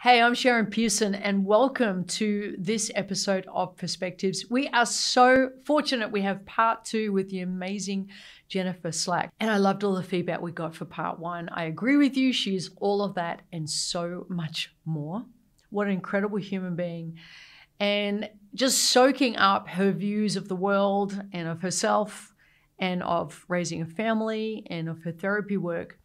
Hey, I'm Sharon Pearson, and welcome to this episode of Perspectives. We are so fortunate we have part two with the amazing Jennifer Slack. And I loved all the feedback we got for part one. I agree with you. she is all of that and so much more. What an incredible human being. And just soaking up her views of the world and of herself and of raising a family and of her therapy work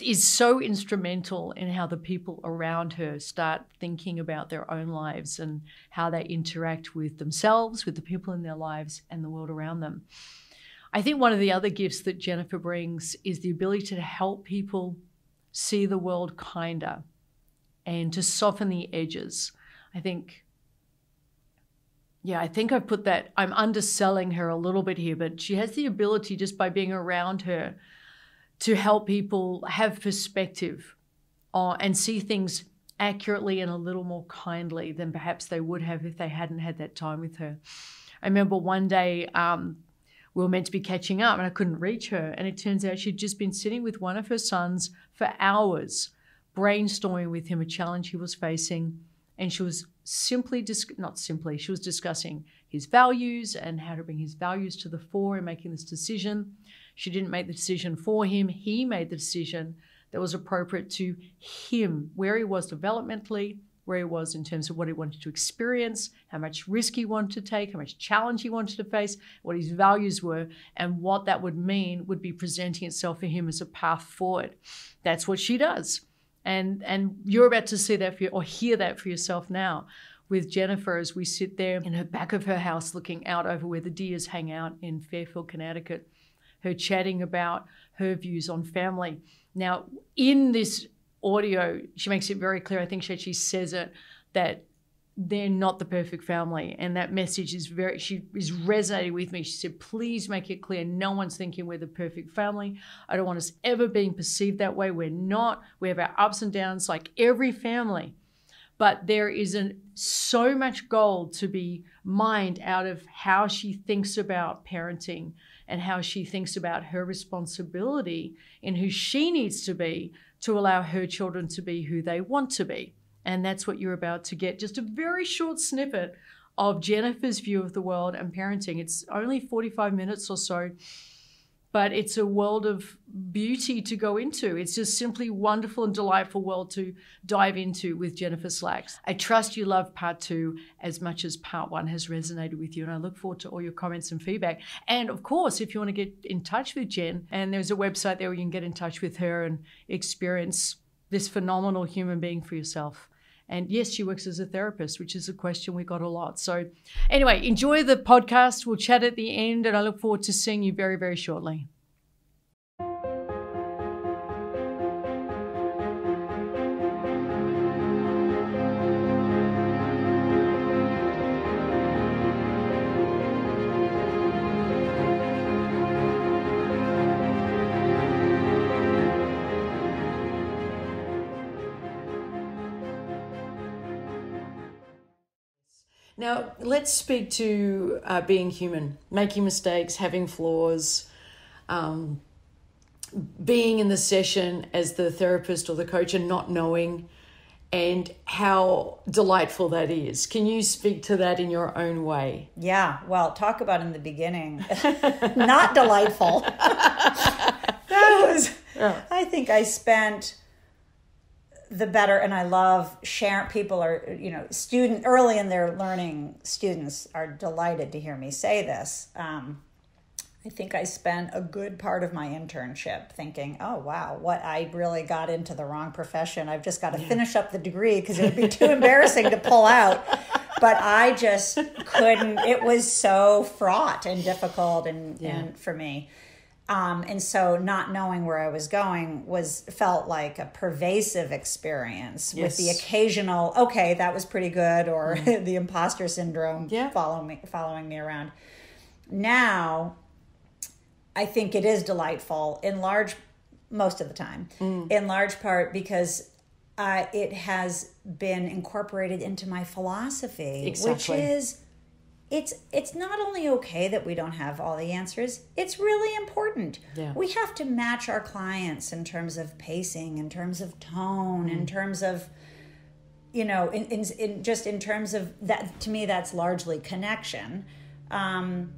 is so instrumental in how the people around her start thinking about their own lives and how they interact with themselves, with the people in their lives, and the world around them. I think one of the other gifts that Jennifer brings is the ability to help people see the world kinder and to soften the edges. I think, yeah, I think I've put that, I'm underselling her a little bit here, but she has the ability just by being around her to help people have perspective uh, and see things accurately and a little more kindly than perhaps they would have if they hadn't had that time with her. I remember one day um, we were meant to be catching up and I couldn't reach her. And it turns out she'd just been sitting with one of her sons for hours, brainstorming with him a challenge he was facing. And she was simply, dis- not simply, she was discussing his values and how to bring his values to the fore in making this decision. She didn't make the decision for him. He made the decision that was appropriate to him, where he was developmentally, where he was in terms of what he wanted to experience, how much risk he wanted to take, how much challenge he wanted to face, what his values were, and what that would mean would be presenting itself for him as a path forward. That's what she does. And and you're about to see that for you, or hear that for yourself now with Jennifer as we sit there in her back of her house looking out over where the deers hang out in Fairfield, Connecticut her chatting about her views on family. Now, in this audio, she makes it very clear, I think she actually says it, that they're not the perfect family. And that message is very, she is resonating with me. She said, please make it clear no one's thinking we're the perfect family. I don't want us ever being perceived that way. We're not. We have our ups and downs like every family. But there isn't so much gold to be mined out of how she thinks about parenting and how she thinks about her responsibility in who she needs to be to allow her children to be who they want to be. And that's what you're about to get just a very short snippet of Jennifer's view of the world and parenting. It's only 45 minutes or so but it's a world of beauty to go into. It's just simply wonderful and delightful world to dive into with Jennifer Slacks. I trust you love part two as much as part one has resonated with you, and I look forward to all your comments and feedback. And of course, if you want to get in touch with Jen, and there's a website there where you can get in touch with her and experience this phenomenal human being for yourself. And yes, she works as a therapist, which is a question we got a lot. So, anyway, enjoy the podcast. We'll chat at the end, and I look forward to seeing you very, very shortly. Now, let's speak to uh, being human, making mistakes, having flaws, um, being in the session as the therapist or the coach and not knowing, and how delightful that is. Can you speak to that in your own way? Yeah, well, talk about in the beginning. not delightful. that was, yeah. I think I spent the better and i love sharing people are you know student early in their learning students are delighted to hear me say this um, i think i spent a good part of my internship thinking oh wow what i really got into the wrong profession i've just got to yeah. finish up the degree because it would be too embarrassing to pull out but i just couldn't it was so fraught and difficult and, yeah. and for me um, and so not knowing where I was going was felt like a pervasive experience yes. with the occasional, okay, that was pretty good, or mm. the imposter syndrome yeah. following me, following me around. Now, I think it is delightful in large, most of the time, mm. in large part because uh, it has been incorporated into my philosophy, exactly. which is it's it's not only okay that we don't have all the answers it's really important yeah. we have to match our clients in terms of pacing in terms of tone mm. in terms of you know, in, in, in just in terms of that, to me, that's largely connection. Um,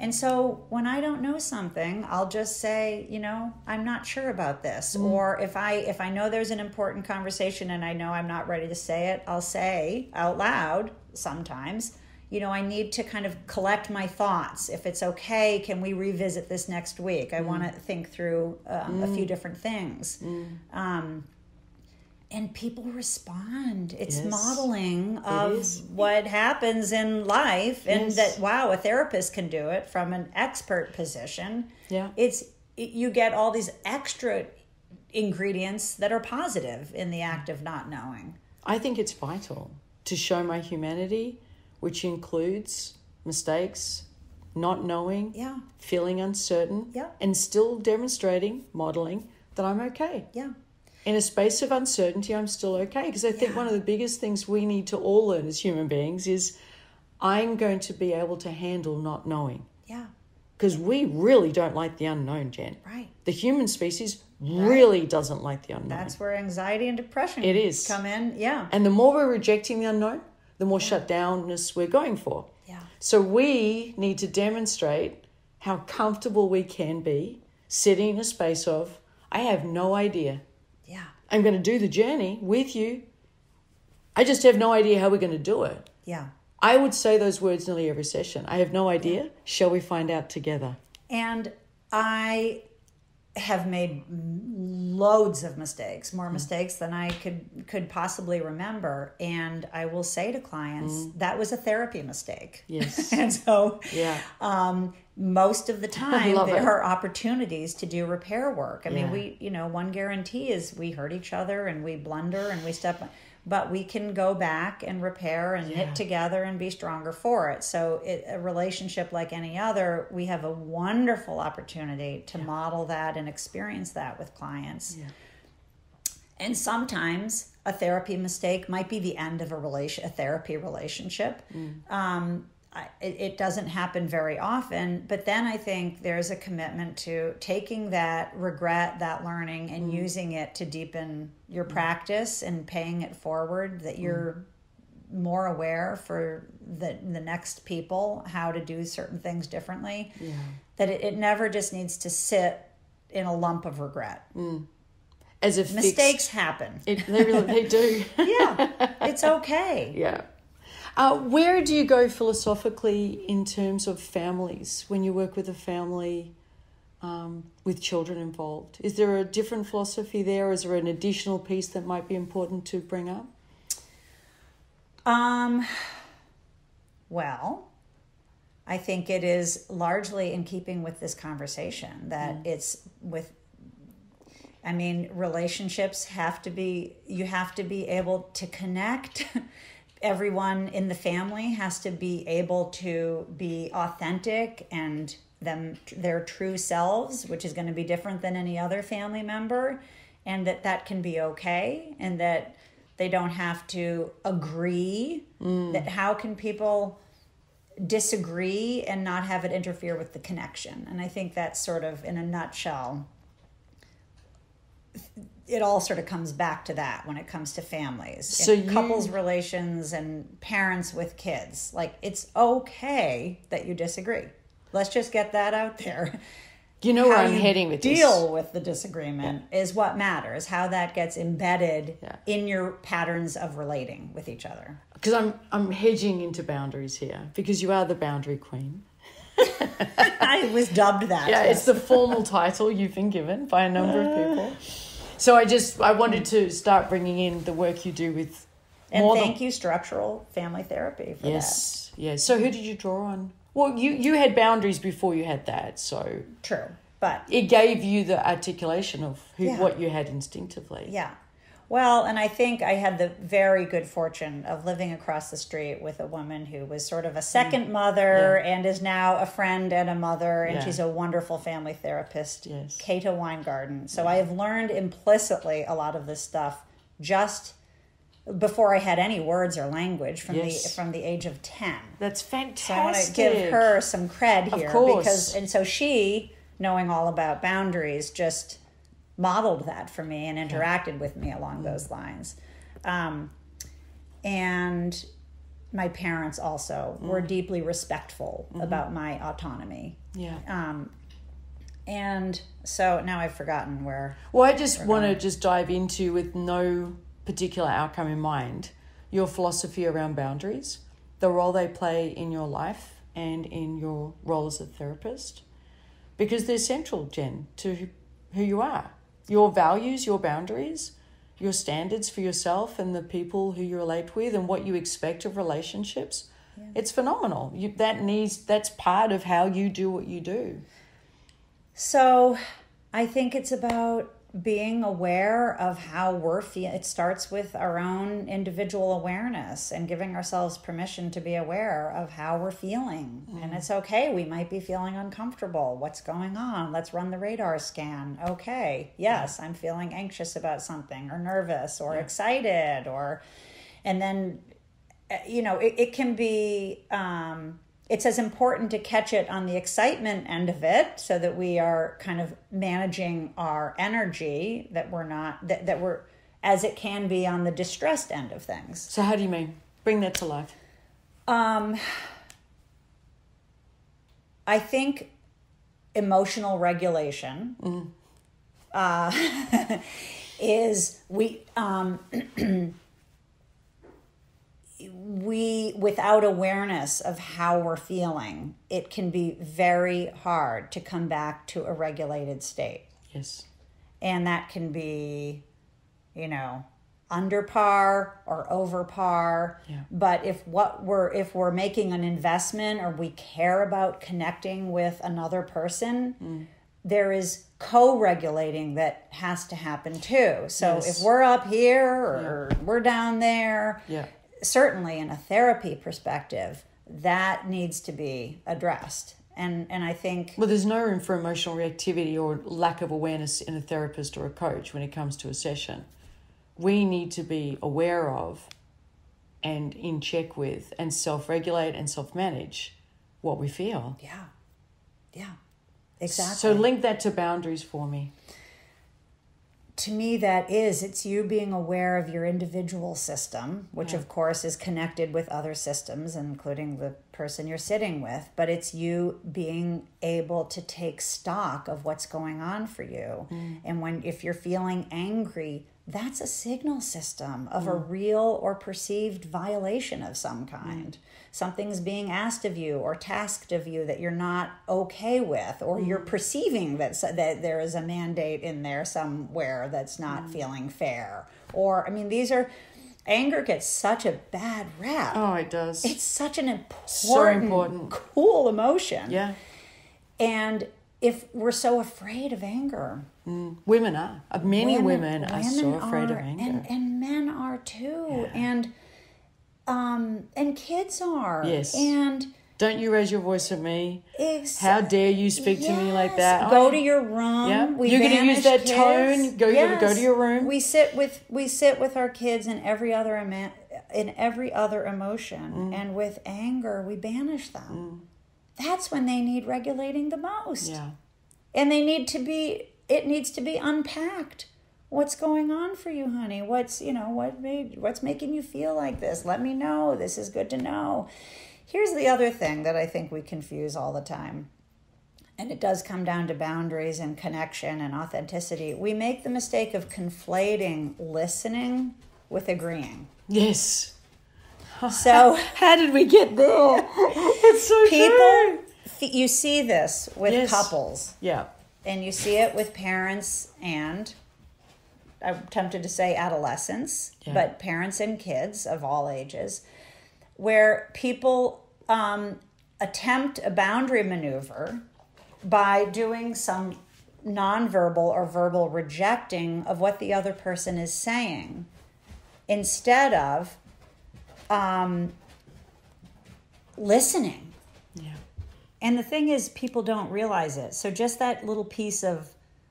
and so when I don't know something, I'll just say, you know, I'm not sure about this. Mm. Or if I if I know there's an important conversation and I know I'm not ready to say it, I'll say out loud sometimes, you know, I need to kind of collect my thoughts. If it's okay, can we revisit this next week? I mm. want to think through um, mm. a few mm. different things. Mm. Um, and people respond. It's yes. modeling of what happens in life, and yes. that wow, a therapist can do it from an expert position. Yeah, it's it, you get all these extra ingredients that are positive in the act of not knowing. I think it's vital to show my humanity, which includes mistakes, not knowing, yeah, feeling uncertain, yeah, and still demonstrating, modeling that I'm okay. Yeah in a space of uncertainty, I'm still okay. Because I think yeah. one of the biggest things we need to all learn as human beings is I'm going to be able to handle not knowing. Yeah. Because we really don't like the unknown, Jen. Right. The human species really right. doesn't like the unknown. That's where anxiety and depression it is. come in. Yeah. And the more we're rejecting the unknown, the more yeah. shutdownness we're going for. Yeah. So we need to demonstrate how comfortable we can be sitting in a space of, I have no idea yeah. I'm going to do the journey with you. I just have no idea how we're going to do it. Yeah. I would say those words nearly every session. I have no idea. Shall we find out together? And I have made loads of mistakes, more mm. mistakes than I could could possibly remember. And I will say to clients, mm. that was a therapy mistake. Yes. and so yeah. Um, most of the time there it. are opportunities to do repair work. I yeah. mean, we, you know, one guarantee is we hurt each other and we blunder and we step but we can go back and repair and yeah. knit together and be stronger for it. So, it, a relationship like any other, we have a wonderful opportunity to yeah. model that and experience that with clients. Yeah. And sometimes a therapy mistake might be the end of a relation, a therapy relationship. Mm. Um, it, it doesn't happen very often but then i think there's a commitment to taking that regret that learning and mm. using it to deepen your mm. practice and paying it forward that mm. you're mm. more aware for the the next people how to do certain things differently yeah. that it, it never just needs to sit in a lump of regret mm. as if mistakes fixed. happen it, they really they do yeah it's okay yeah uh, where do you go philosophically in terms of families when you work with a family um, with children involved? Is there a different philosophy there? Is there an additional piece that might be important to bring up? Um, well, I think it is largely in keeping with this conversation that mm. it's with I mean, relationships have to be, you have to be able to connect everyone in the family has to be able to be authentic and them their true selves which is going to be different than any other family member and that that can be okay and that they don't have to agree mm. that how can people disagree and not have it interfere with the connection and i think that's sort of in a nutshell it all sort of comes back to that when it comes to families so you, couples relations and parents with kids like it's okay that you disagree let's just get that out there you know how where i'm heading with deal this. with the disagreement yeah. is what matters how that gets embedded yeah. in your patterns of relating with each other because i'm i'm hedging into boundaries here because you are the boundary queen I was dubbed that. Yeah, yes. it's the formal title you've been given by a number of people. So I just I wanted to start bringing in the work you do with. And thank than... you, structural family therapy, for yes, that. Yes, So who did you draw on? Well, you you had boundaries before you had that, so true. But it gave you the articulation of who yeah. what you had instinctively. Yeah. Well, and I think I had the very good fortune of living across the street with a woman who was sort of a second mm. mother yeah. and is now a friend and a mother, and yeah. she's a wonderful family therapist, yes. Kaethe Weingarten. So yeah. I have learned implicitly a lot of this stuff just before I had any words or language from yes. the from the age of ten. That's fantastic. So I want to give her some cred here because, and so she, knowing all about boundaries, just modeled that for me and interacted with me along those lines. Um, and my parents also Mm. were deeply respectful Mm-hmm. about my autonomy. Yeah. Um, and so now I've forgotten where. Well, I just want to just dive into, with no particular outcome in mind, your philosophy around boundaries, the role they play in your life and in your role as a therapist, because they're central, Jen, to who you are. Your values, your boundaries, your standards for yourself and the people who you relate with, and what you expect of relationships. It's phenomenal. You, that needs that's part of how you do what you do. So I think it's about being aware of how we're feeling. It starts with our own individual awareness and giving ourselves permission to be aware of how we're feeling. And it's okay. We might be feeling uncomfortable. What's going on? Let's run the radar scan. Okay. Yes, I'm feeling anxious about something or nervous or excited or, and then uh, you know it, it can be um, it's as important to catch it on the excitement end of it so that we are kind of managing our energy that we're not that, that we're as it can be on the distressed end of things So, how do you mean? Bring that to life. um, I think emotional regulation uh, is we um, we without awareness of how we're feeling, it can be very hard to come back to a regulated state Yes. and that can be you know under par or over par Yeah. but if what we're if we're making an investment or we care about connecting with another person mm. there is co-regulating that has to happen too so Yes. if we're up here or we're down there Yeah. Certainly in a therapy perspective that needs to be addressed and and i think Well, there's no room for emotional reactivity or lack of awareness in a therapist or a coach when it comes to a session. We need to be aware of and in check with and self regulate and self manage what we feel. yeah yeah exactly So, link that to boundaries for me. To me that is it's you being aware of your individual system which of course is connected with other systems including the person you're sitting with but it's you being able to take stock of what's going on for you. Mm. And when if you're feeling angry that's a signal system of a mm. real or perceived violation of some kind something's being asked of you or tasked of you that you're not okay with or you're mm. perceiving that that there is a mandate in there somewhere that's not mm. feeling fair or i mean these are anger gets such a bad rap Oh, it does. it's such an important, important. cool emotion yeah. and if we're so afraid of anger mm. Women are. Many women, are so women afraid of anger. and and men are too and um and kids are Yes. and Don't you raise your voice at me. How dare you speak to me like that? Go Oh, to your room. Yeah. We You're gonna use that kids. tone? Go- gotta go to your room? We sit with we sit with our kids in every other ema- in every other emotion, Mm. and with anger we banish them. That's when they need regulating the most, Yeah. and they need to be. It needs to be unpacked. What's going on for you, honey? What's you know what made what's making you feel like this? Let me know. This is good to know. Here's the other thing that I think we confuse all the time. And it does come down to boundaries and connection and authenticity. We make the mistake of conflating listening with agreeing. Yes. So How did we get there? it's so true. people, you see this with Yes. couples, Yeah. and you see it with parents and I'm tempted to say adolescents, Yeah. but parents and kids of all ages, where people um, attempt a boundary maneuver by doing some nonverbal or verbal rejecting of what the other person is saying instead of um, listening. Yeah. And the thing is, people don't realize it. So, just that little piece of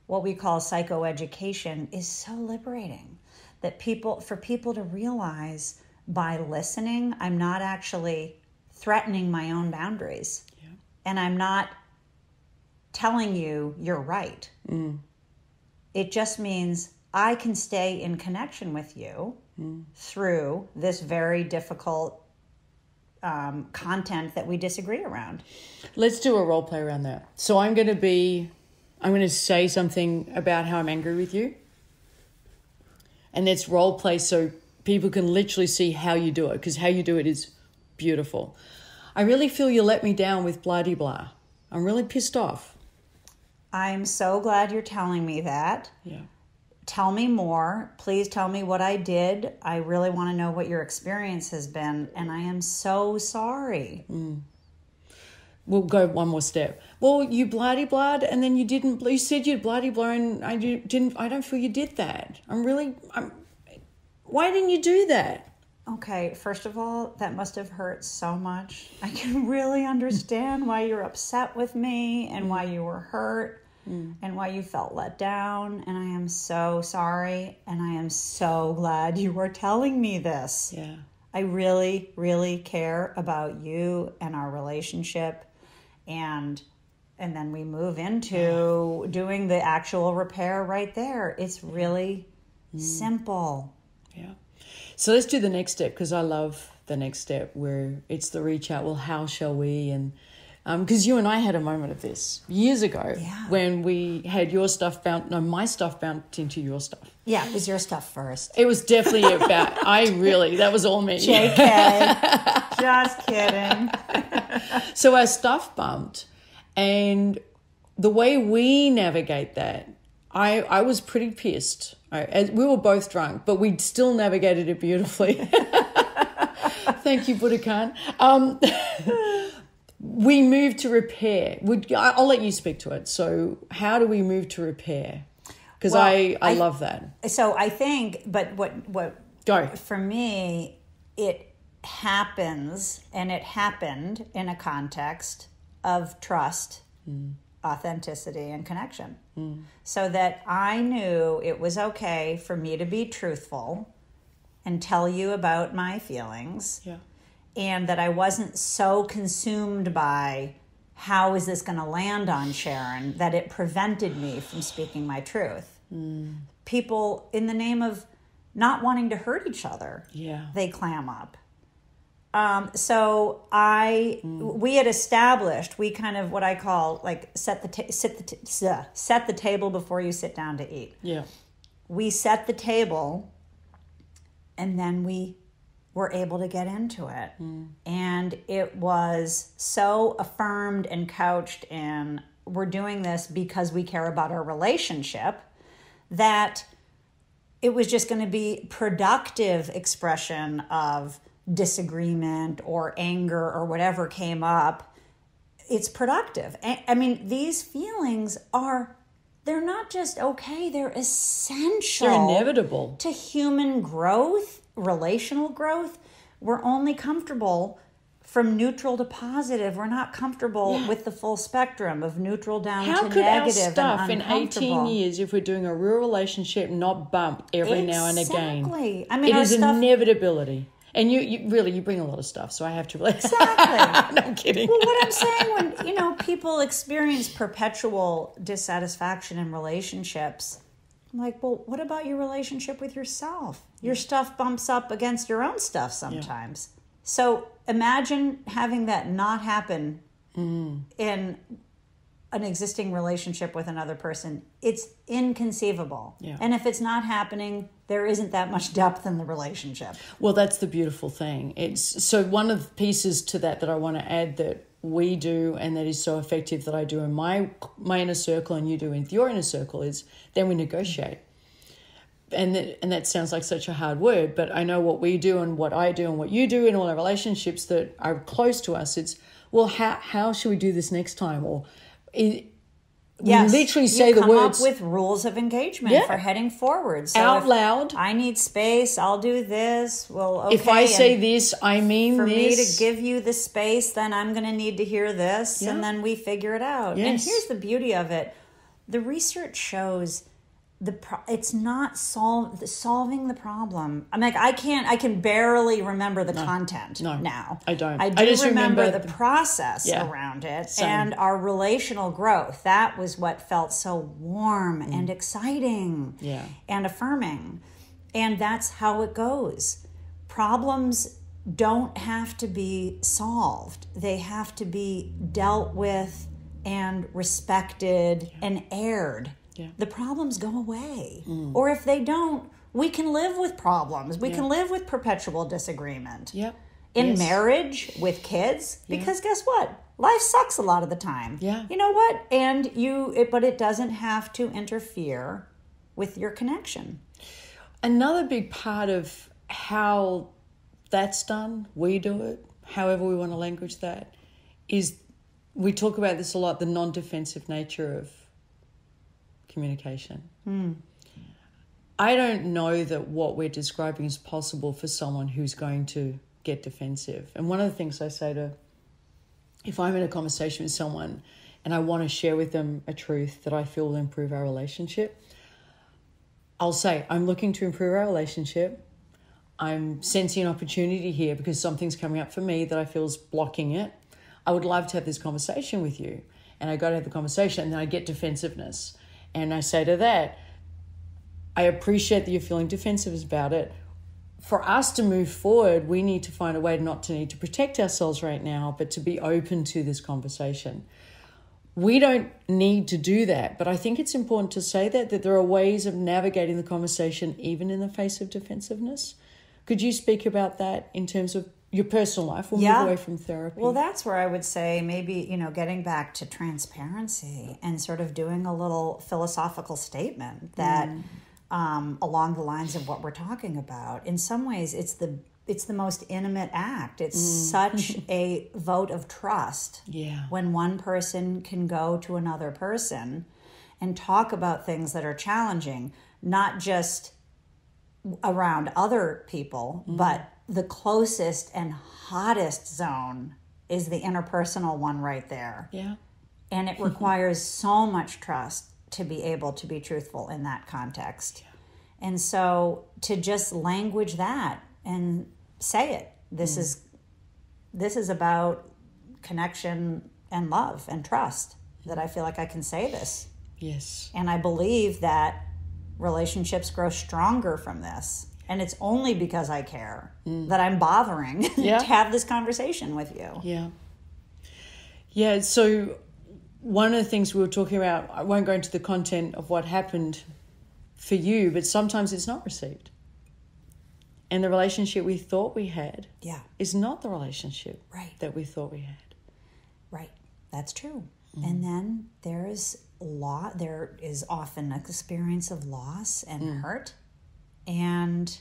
what we call psychoeducation is so liberating that people, for people to realize by listening, I'm not actually threatening my own boundaries. Yeah. And I'm not telling you you're right. It just means I can stay in connection with you through this very difficult um, content that we disagree around. Let's do a role play around that. So I'm going to be, I'm going to say something about how I'm angry with you. And let's role play so people can literally see how you do it, because how you do it is beautiful. I really feel you let me down with blah de blah. I'm really pissed off. I'm so glad you're telling me that. Yeah. Tell me more. Please tell me what I did. I really want to know what your experience has been, and I am so sorry. Mm. We'll go one more step. Well, you bloody blood, and then you didn't. You said you'd bloody blow, and I didn't. I don't feel you did that. I'm really. I'm. Why didn't you do that? Okay, first of all, that must have hurt so much. I can really understand why you're upset with me and why you were hurt hmm. and why you felt let down. And I am so sorry. And I am so glad you were telling me this. Yeah. I really, really care about you and our relationship. And and then we move into doing the actual repair right there. It's really mm. simple. Yeah. So let's do the next step because I love the next step where it's the reach out. Well, how shall we? And because you and I had a moment of this years ago Yeah. when we had your stuff bound, no, my stuff bounced into your stuff. Yeah, it was your stuff first. It was definitely about, I really, that was all me. JK. Just kidding. So our stuff bumped, and the way we navigate that, I I was pretty pissed. I, we were both drunk, but we still navigated it beautifully. Thank you, Buddha Khan. Um, we move to repair. Would I'll let you speak to it. So, how do we move to repair? Because Well, I, I I- love that. So I think, but what what Go. for me, it happens, and it happened in a context of trust, hmm. authenticity, and connection. Hmm. So that I knew it was okay for me to be truthful and tell you about my feelings Yeah. And that I wasn't so consumed by how is this going to land on Sharon that it prevented me from speaking my truth. People, in the name of not wanting to hurt each other, Yeah. they clam up. Um, so I, we had established, we kind of what I call like set the ta- sit the t- set the table before you sit down to eat Yeah. we set the table and then we were able to get into it. Hmm. And it was so affirmed and couched in we're doing this because we care about our relationship that it was just going to be productive expression of disagreement or anger or whatever came up it's productive I- i mean these feelings are they're not just okay they're essential They're inevitable. to human growth, relational growth. We're only comfortable from neutral to positive. We're not comfortable with the full spectrum of neutral down How to could our stuff in 18 years, if we're doing a real relationship, not bump every now and again? Exactly. I mean, It is stuff. inevitability. And you, you really, you bring a lot of stuff, so I have to. Exactly. no, I'm kidding. Well, what I'm saying when you know people experience perpetual dissatisfaction in relationships, I'm like, well, what about your relationship with yourself? Your stuff bumps up against your own stuff sometimes. So imagine having that not happen mm. in an existing relationship with another person. It's inconceivable. Yeah. And if it's not happening, there isn't that much depth in the relationship. Well, that's the beautiful thing. It's so one of the pieces to that that I want to add that we do and that is so effective that I do in my my inner circle and you do in your inner circle is then we negotiate. And that, and that sounds like such a hard word, but I know what we do and what I do and what you do in all our relationships that are close to us. It's well, how how should we do this next time? Or Yes. literally You say the come words up with rules of engagement Yeah. for heading forward. So out loud. I need space. I'll do this. Well, okay. if I say and this, I mean for me to give you the space, then I'm going to need to hear this, Yeah. and then we figure it out. And here's the beauty of it: the research shows the pro- it's not solve solving the problem. I'm like I can't I can barely remember the content No, now. I don't. I I do just remember, remember the the- process Yeah. around it Same. and our relational growth. That was what felt so warm Mm. and exciting Yeah. and affirming. And that's how it goes. Problems don't have to be solved, they have to be dealt with and respected and aired. Yeah. The problems go away. Mm. Or if they don't, we can live with problems. We can live with perpetual disagreement. Yep. In Yes. marriage with kids, because guess what? Life sucks a lot of the time. Yeah. You know what? And you, it, but it doesn't have to interfere with your connection. Another big part of how that's done, we do it, however we want to language that, is we talk about this a lot the non defensive nature of communication. Hmm. I don't know that what we're describing is possible for someone who's going to get defensive. And one of the things I say to, if I'm in a conversation with someone and I want to share with them a truth that I feel will improve our relationship, I'll say, I'm looking to improve our relationship. I'm sensing an opportunity here because something's coming up for me that I feel is blocking it. I would love to have this conversation with you. And I go to have the conversation and then I get defensiveness. And I say to that, I appreciate that you're feeling defensive about it. For us to move forward, we need to find a way not to need to protect ourselves right now, but to be open to this conversation. We don't need to do that, but I think it's important to say that that there are ways of navigating the conversation even in the face of defensiveness. Could you speak about that in terms of your personal life? We'll Yeah. move away from therapy. Well, that's where I would say maybe, you know, getting back to transparency and sort of doing a little philosophical statement that mm. um, along the lines of what we're talking about. In some ways, it's the it's the most intimate act. It's mm. such a vote of trust yeah. when one person can go to another person and talk about things that are challenging, not just around other people, mm. but the closest and hottest zone is the interpersonal one right there. Yeah. And it requires so much trust to be able to be truthful in that context. Yeah. And so to just language that and say it. This mm. is this is about connection and love and trust that I feel like I can say this. Yes. And I believe that relationships grow stronger from this. And it's only because I care mm. that I'm bothering Yeah. to have this conversation with you. Yeah. Yeah, so one of the things we were talking about, I won't go into the content of what happened for you, but sometimes it's not received. And the relationship we thought we had Yeah, is not the relationship Right. that we thought we had. right. That's true. Mm-hmm. And then there is law there is often an experience of loss and mm. hurt. And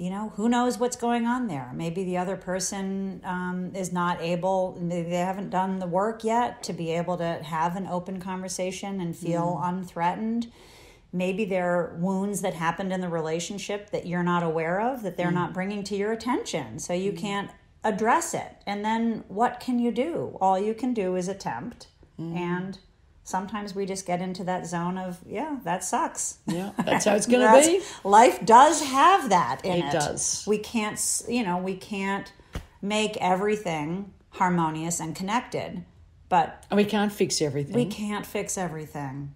you know, who knows what's going on there? Maybe the other person um, is not able, they haven't done the work yet to be able to have an open conversation and feel mm. unthreatened. Maybe there are wounds that happened in the relationship that you're not aware of, that they're not mm. bringing to your attention. So you mm. can't address it. And then what can you do? All you can do is attempt. And sometimes we just get into that zone of, yeah, that sucks. Yeah, that's how it's going to be. Life does have that in It it. does. We can't, you know, we can't make everything harmonious and connected, but And we can't fix everything. we can't fix everything.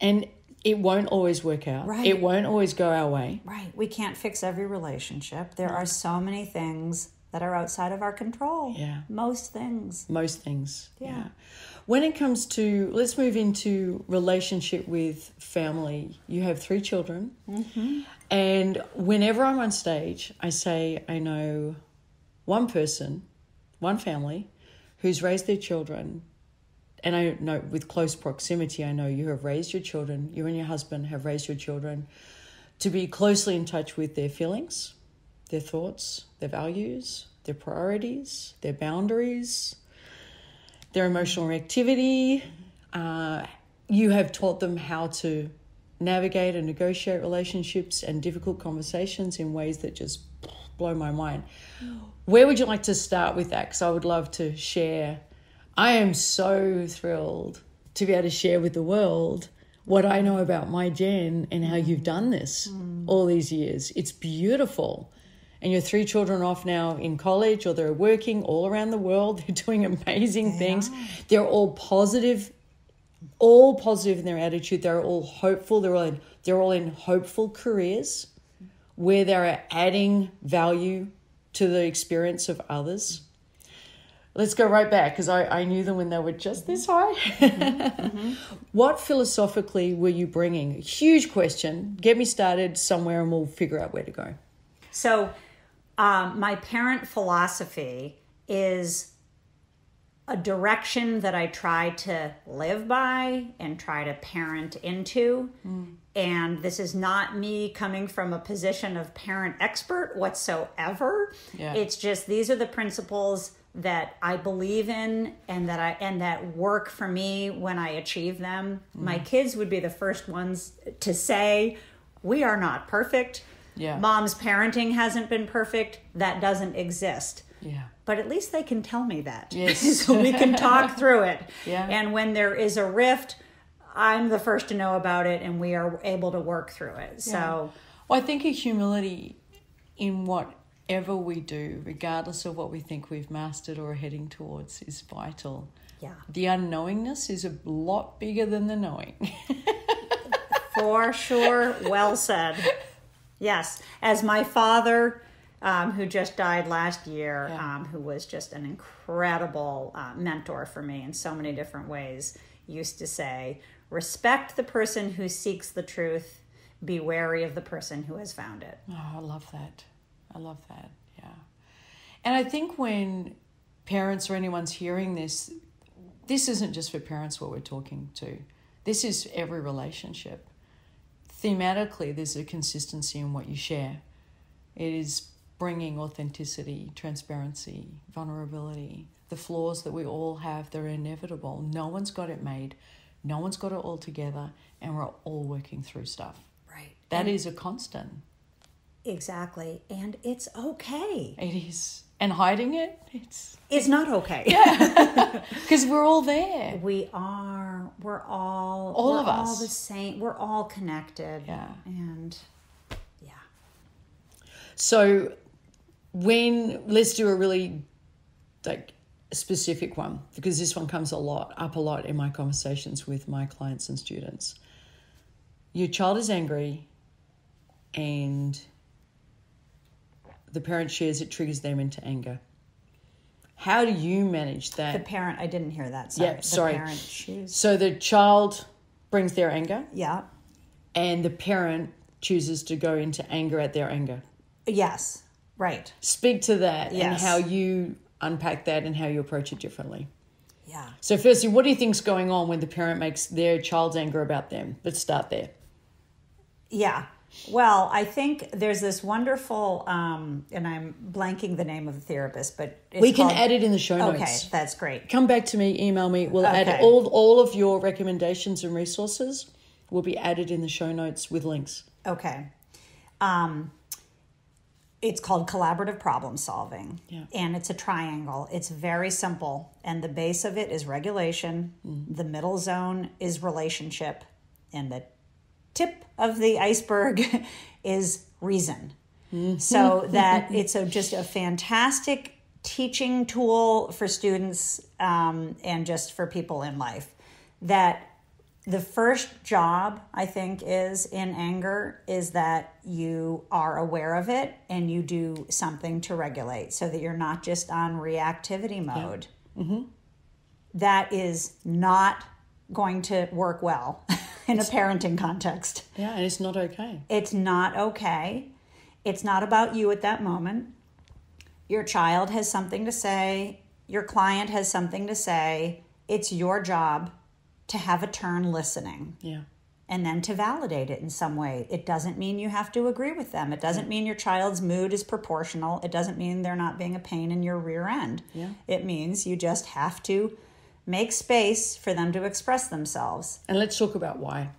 and it won't always work out. Right. It won't always go our way. Right. We can't fix every relationship. There are so many things that are outside of our control. Yeah. Most things. most things Yeah. When it comes to let's move into relationship with family. You have three children. Mm-hmm. And whenever i'm on stage i say i know one person one family who's raised their children. And i know with close proximity i know you have raised your children. You and your husband have raised your children to be closely in touch with their feelings their thoughts their values their priorities their boundaries their emotional reactivity. Uh, you have taught them how to navigate and negotiate relationships and difficult conversations in ways that just blow my mind. Where would you like to start with that? Because I would love to share. I am so thrilled to be able to share with the world what I know about my Jen and how you've done this all these years. It's beautiful. And your three children are off now in college or they're working all around the world. They're doing amazing things. They're all positive, all positive in their attitude. They're all hopeful. They're all they're all in hopeful careers where they're adding value to the experience of others. Let's go right back because I, I knew them when they were just this high. Mm-hmm. what philosophically were you bringing? Huge question. Get me started somewhere and we'll figure out where to go. So, um, my parent philosophy is a direction that I try to live by and try to parent into. Mm. And this is not me coming from a position of parent expert whatsoever. Yeah. It's just these are the principles that I believe in and that I and that work for me when I achieve them. Mm. My kids would be the first ones to say, "We are not perfect. Yeah. Mom's parenting hasn't been perfect. That doesn't exist." Yeah but at least they can tell me that. Yes. so we can talk through it. Yeah. And when there is a rift, I'm the first to know about it and we are able to work through it. So well, I think a humility in whatever we do, regardless of what we think we've mastered or are heading towards, is vital. Yeah. The unknowingness is a lot bigger than the knowing. For sure. Well said. Yes. As my father um, who just died last year, yeah. um, who was just an incredible uh, mentor for me in so many different ways, used to say, respect the person who seeks the truth, be wary of the person who has found it. Oh, I love that. I love that. Yeah. And I think when parents or anyone's hearing this, this isn't just for parents what we're talking to. This is every relationship. Thematically, there's a consistency in what you share. It is bringing authenticity, transparency, vulnerability, the flaws that we all have, they're inevitable. No one's got it made, no one's got it all together, and we're all working through stuff. Right. That and is a constant. Exactly. And it's okay. It is. And hiding it, it's it's not okay. Yeah. Because we're all there. We are. We're all all we're of us. all the same. We're all connected. Yeah. And yeah. So when let's do a really like specific one because this one comes a lot up a lot in my conversations with my clients and students. Your child is angry and the parent shares it triggers them into anger. How do you manage that? The parent, I didn't hear that. Sorry. Yeah, sorry. The parent So the child brings their anger. Yeah. And the parent chooses to go into anger at their anger. Yes. Right. Speak to that yes. and how you unpack that and how you approach it differently. Yeah. So, firstly, what do you think's going on when the parent makes their child's anger about them? Let's start there. Yeah. Well, I think there's this wonderful, um, and I'm blanking the name of the therapist, but we can called, add it in the show notes. Okay, that's great. Come back to me, email me. We'll okay. add all all of your recommendations and resources will be added in the show notes with links. Okay. Um, it's called collaborative problem solving yeah. and it's a triangle it's very simple and the base of it is regulation mm. the middle zone is relationship and the tip of the iceberg is reason mm. so that it's a, just a fantastic teaching tool for students um, and just for people in life that the first job i think is in anger is that you are aware of it and you do something to regulate so that you're not just on reactivity mode yeah. mm-hmm. that is not going to work well in a parenting context yeah and it's not okay it's not okay it's not about you at that moment your child has something to say your client has something to say it's your job to have a turn listening. Yeah. And then to validate it in some way. It doesn't mean you have to agree with them. It doesn't mean your child's mood is proportional. It doesn't mean they're not being a pain in your rear end. Yeah. It means you just have to make space for them to express themselves. And let's talk about why.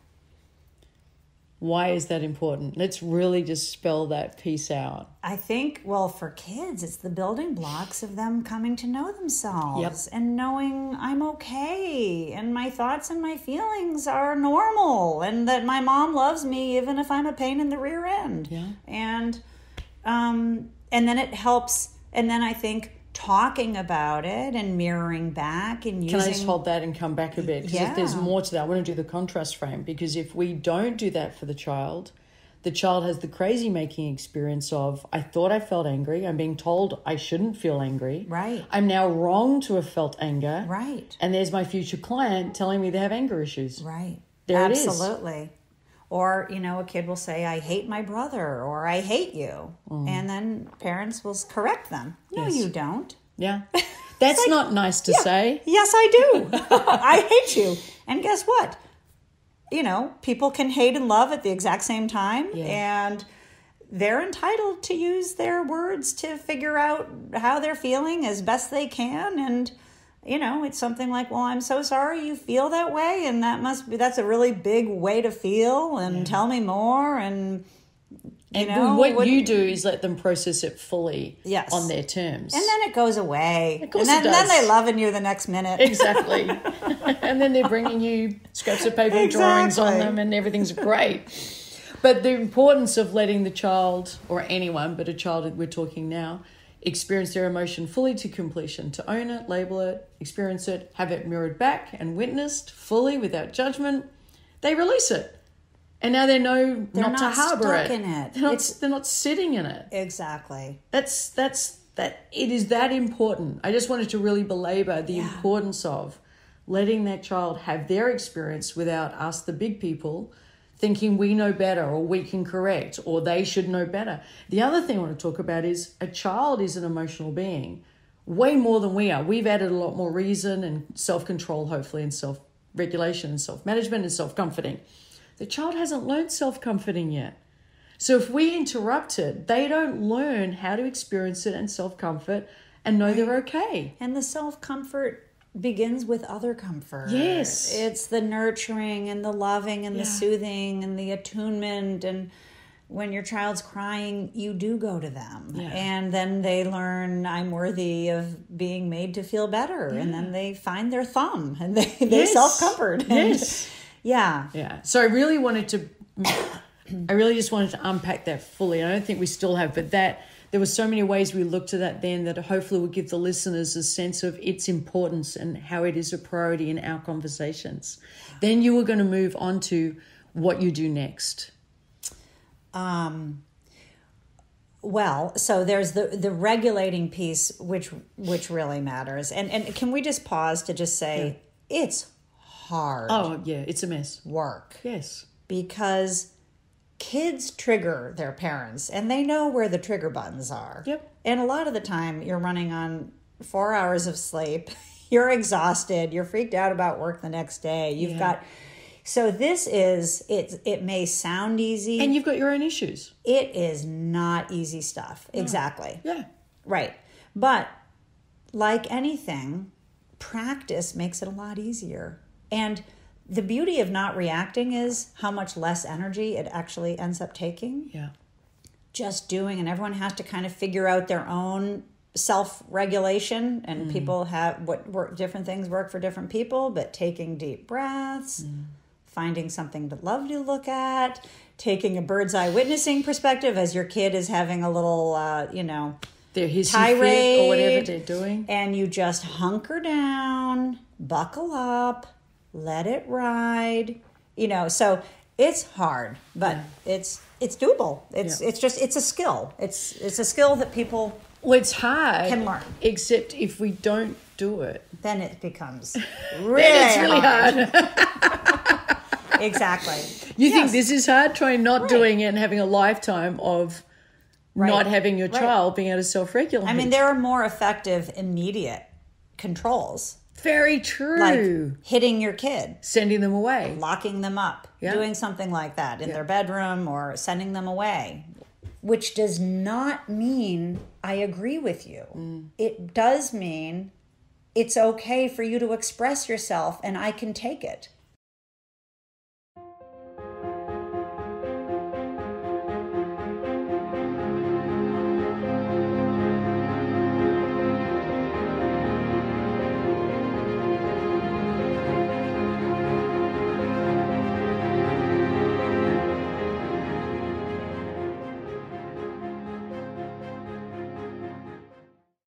Why is that important? Let's really just spell that piece out. I think, well, for kids, it's the building blocks of them coming to know themselves yep. and knowing I'm okay and my thoughts and my feelings are normal and that my mom loves me even if I'm a pain in the rear end. Yeah. And um and then it helps and then I think talking about it and mirroring back and using Can I just hold that and come back a bit? Because if there's more to that, I want to do the contrast frame. Because if we don't do that for the child, the child has the crazy making experience of, I thought I felt angry. I'm being told I shouldn't feel angry. Right. I'm now wrong to have felt anger. right And there's my future client telling me they have anger issues. right There it is. Or you know a kid will say i hate my brother or i hate you and then parents will correct them no Mm. Yes. you don't Yeah. That's not nice to say. Yes, I do. I hate you. And guess what? You know, people can hate and love at the exact same time. Yeah. And they're entitled to use their words to figure out how they're feeling as best they can. And, you know, it's something like, well, I'm so sorry you feel that way. And that must be, that's a really big way to feel. And tell me more. And, you And know, what what- you do is let them process it fully Yes. on their terms. and then it goes away. Of course and then, it then does. they loving you the next minute. Exactly. and then they're bringing you scraps of paper and drawings on them, and everything's great. But the importance of letting the child, or anyone, but a child we're talking now, experience their emotion fully to completion, to own it, label it, experience it, have it mirrored back and witnessed fully without judgment, they release it. And now they know not, to not harbor stuck it. in it. They're not, It's- they're not sitting in it exactly. that's that's that it is that important i just wanted to really belabor the Yeah. importance of letting that child have their experience without us the big people thinking we know better or we can correct or they should know better. The other thing i want to talk about is a child is an emotional being way more than we are. We've added a lot more reason and self-control hopefully and self-regulation and self-management and self-comforting. The child hasn't learned self-comforting yet. So if we interrupt it, they don't learn how to experience it and self comfort and know they're okay. And the self comfort begins with other comfort. Yes. It's the nurturing and the loving and Yeah. the soothing and the attunement. And when your child's crying, you do go to them. Yeah. And then they learn, I'm worthy of being made to feel better. And then they find their thumb and they, they Yes. self comfort. Yes. Yeah. Yeah. So I really wanted to, I really just wanted to unpack that fully. I don't think we still have, but that there were so many ways we looked at that then that hopefully will give the listeners a sense of its importance and how it is a priority in our conversations. Then you were going to move on to what you do next. Um, well, so there's the the regulating piece, which which really matters. And and can we just pause to just say it's hard Oh, yeah, it's a mess. work Yes. because kids trigger their parents and they know where the trigger buttons are. Yep. And a lot of the time you're running on four hours of sleep. You're exhausted. You're freaked out about work the next day. You've Yeah. got so this is it it may sound easy. And you've got your own issues. It is not easy stuff. Exactly. Yeah. Right. But like anything, practice makes it a lot easier. And the beauty of not reacting is how much less energy it actually ends up taking. Yeah. Just doing, and everyone has to kind of figure out their own self regulation. And people have what work, different things work for different people, but taking deep breaths, finding something to love to look at, taking a bird's eye witnessing perspective as your kid is having a little, uh, you know, Their tirade or whatever they're doing. and you just hunker down, buckle up, let it ride. You know, so it's hard, but it's it's doable. It's Yeah. it's just it's a skill. It's it's a skill that people Well, it's hard. Can learn. Except if we don't do it. then it becomes really, really hard. Exactly. You think this is hard? Trying not doing it and having a lifetime of not having your Right. child being able to self regulate. I mean, there are more effective immediate controls, very true. like hitting your kid, Sending them away. locking them up, Yeah. doing something like that in their bedroom or sending them away, which does not mean I agree with you. Mm. It does mean it's okay for you to express yourself and I can take it.